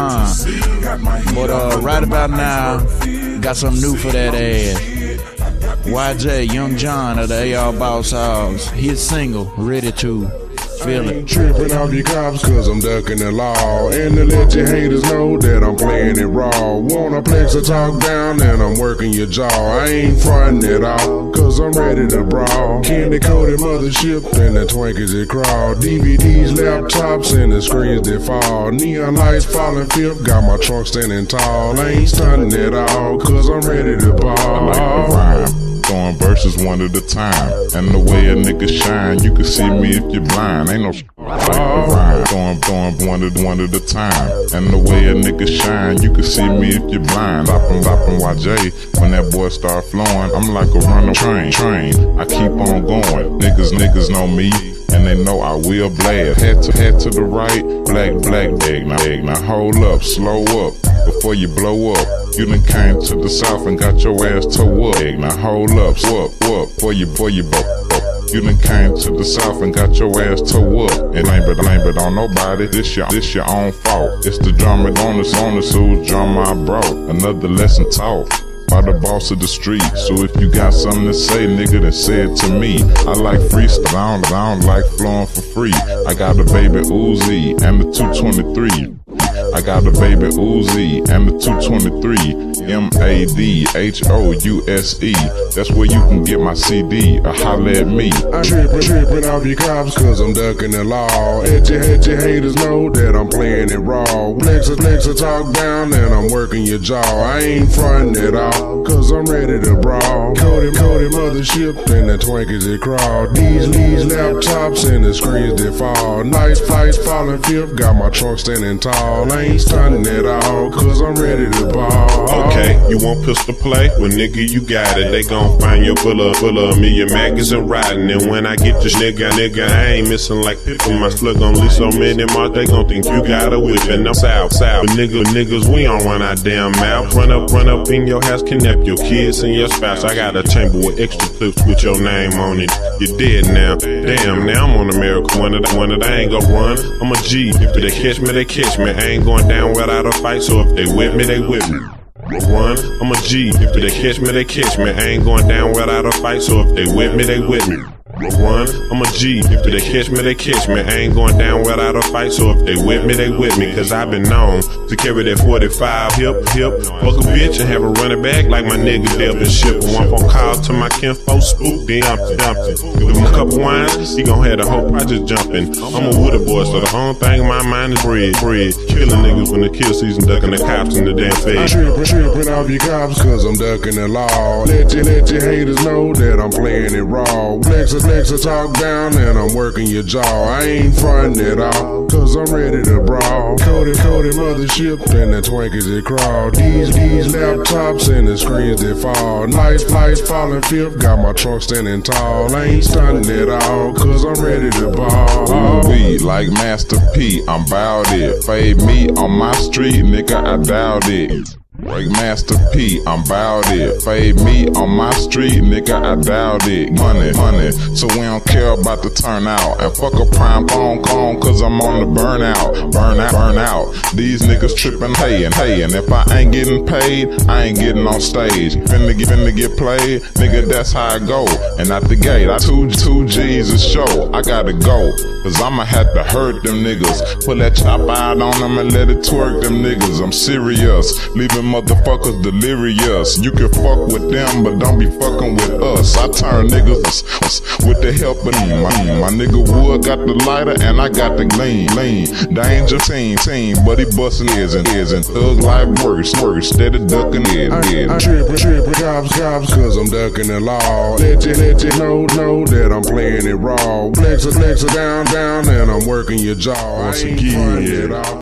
huh? But uh, right about now, got something new for that ass. YJ, Young John of the AR Boss House, his single, Ready to. Feel it. Tripping off your cops cause I'm ducking the law. And to let your haters know that I'm playing it raw. Wanna flex or talk down and I'm working your jaw. I ain't frontin' at all cause I'm ready to brawl. Candy coated mothership and the Twinkies that crawl. DVDs, laptops, and the screens that fall. Neon lights falling fifth, got my trunk standing tall. I ain't stunning at all cause I'm ready to ball throwing verses one at a time. And the way a nigga shine, you can see me if you're blind. Ain't no like Throwing, throwing one at one at a time. And the way a nigga shine, you can see me if you're blind. Stopping, stopping YJ. When that boy start flowing, I'm like a running train. Train. I keep on going. Niggas, niggas know me and they know I will blast. Head to head to the right, black, black, egg, now, egg, now hold up, slow up, before you blow up. You done came to the south and got your ass to up. Now hold up, whoop, whoop, before you, before you, blow you done came to the south and got your ass to up. It ain't but ain't but on nobody. This your this your own fault. It's the drummer on the on the whose drama I brought. Another lesson taught by the boss of the street. So if you got something to say, nigga, then say it to me. I like freestyle, I don't, I don't like flowing for free. I got a baby Uzi and the 223. I got a baby Uzi and the 223. M A D H O U S E. That's where you can get my CD or holla at me. I'm tripping, tripping off your cops cause I'm ducking the law. At your, haters know that I'm playing it raw. Flex a, flex talk down and I'm working your jaw. I ain't frontin' at all cause I'm ready to brawl. Cody, Cody, mothership and the Twinkies that crawl. These, these laptops and the screens that fall. Nice flights falling fifth, got my trunk standing tall. I ain't stunning at all cause I'm ready to ball. Okay, you want pistol play? Well, nigga, you got it. They gon' find your full of me and magazine riding. And when I get this nigga, nigga, I ain't missing like Pippin. My slug gon' leave so many marks, they gon' think you got a whip. And I'm south, south. But nigga, niggas, we don't run our damn mouth. Run up, run up in your house, kidnap your kids and your spouse. I got a chamber with extra clips with your name on it. You're dead now. Damn, now I'm on America. One of the, one of the ain't gon' run. I'm a G. If they catch me, they catch me. I ain't going down without a fight. So if they with me, they with me. One, I'm a G. If they catch me, they catch me. I ain't going down without a fight. So if they with me, they with me. I'm a G. If they catch me, they catch me. I ain't going down without a fight. So if they with me, they with me. Cause I've been known to carry that 45 hip, hip. Fuck a bitch and have a running back like my nigga Devin Ship. One phone call to my kinfolk, spook, then dumping, dumping. Give him a couple wines, he gon' have the whole project jumping. I'm a woody boy, so the only thing in my mind is bread, bread. Killing niggas when the kill season, ducking the cops in the damn I'm face. tripping, tripping off your cops cause I'm ducking the law. Let your, let your haters know that I'm playing it raw. Flex a talk down and I'm working your jaw. I ain't frontin' at all cause I'm ready to brawl. Cody, Cody, mothership and the Twinkies that crawl. These, these laptops and the screens that fall. Nice flights falling fifth, got my trunk standing tall. I ain't stunning at all cause I'm ready to ball. We like Master P, I'm bout it. Fade me on my street, nigga, I doubt it. Break Master P, I'm bout it. Fade me on my street, nigga, I doubt it. Money, money, so we don't care about the turnout. And fuck a prime phone call, cause I'm on the burnout. Burn out, burn out. These niggas tripping, paying, paying. If I ain't getting paid, I ain't getting on stage. Finna get, finna get played, nigga, that's how I go. And at the gate, I two, two G's a show. I gotta go, cause I'ma have to hurt them niggas. Pull that chop out on them and let it twerk them niggas. I'm serious, leaving motherfuckers delirious. You can fuck with them, but don't be fucking with us. I turn niggas with the help of me. My, my nigga Wood got the lighter and I got the lean, lean. Danger team, team, but he bustin' is and is and thug life worse, worse. Steady ducking it, I'm yeah. tripping, tripping, cops, cops, cause I'm ducking the law. Let you, let you know, know that I'm playing it raw. Flex a, flex a down, down, and I'm working your jaw. Once again. frontin' at all.